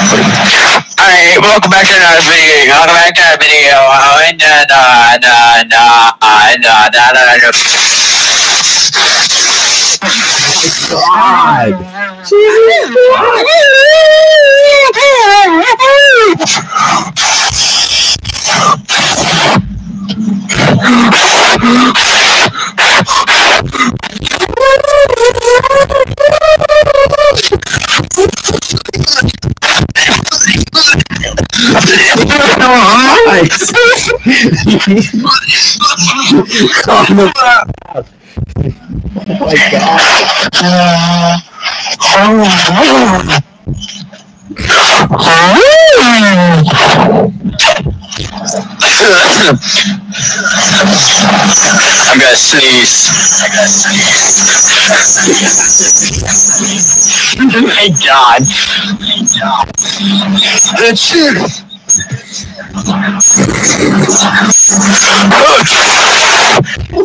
Alright, welcome back to another video. Welcome back to another video. Oh, and, uh, and, uh, and, uh, and, uh, and, uh, and, God. Jesus Christ. Christ! oh, no. oh my god. Uh, oh, I'm gonna sneeze. I'm gonna sneeze. oh my god. Oh my god. Achoo. Oh,